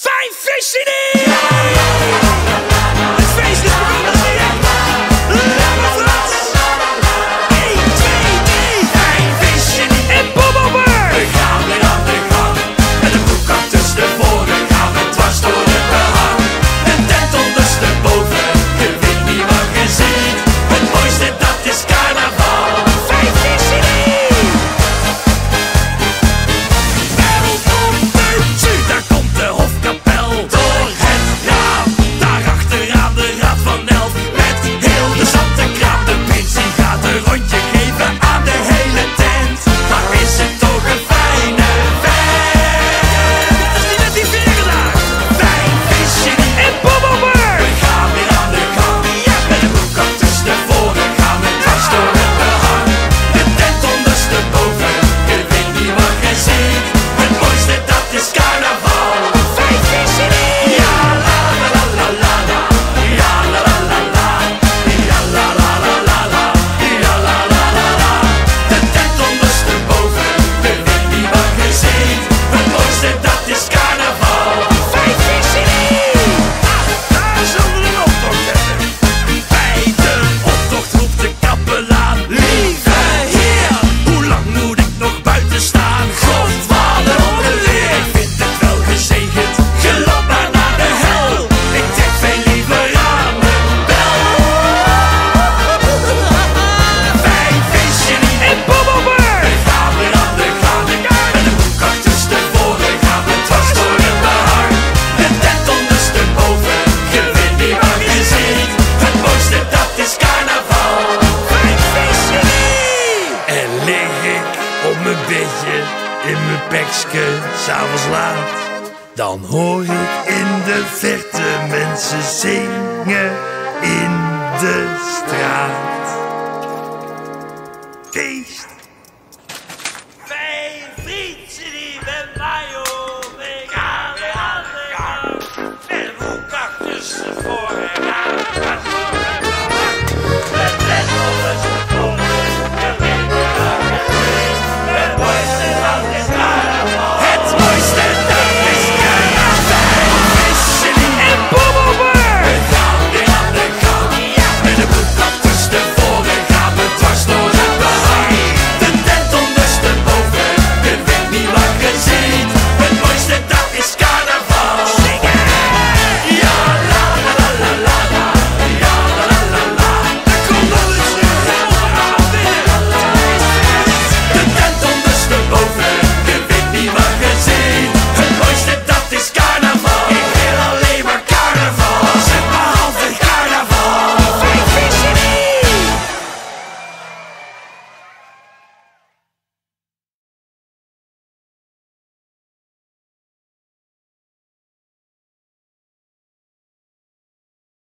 Fine fishing! bekske, s'avonds laat. Dan hoor ik in de verte mensen zingen in de straat. Feest! Wij fietsen die wij mij om. Ik aan de handen. Met moekak tussen voor.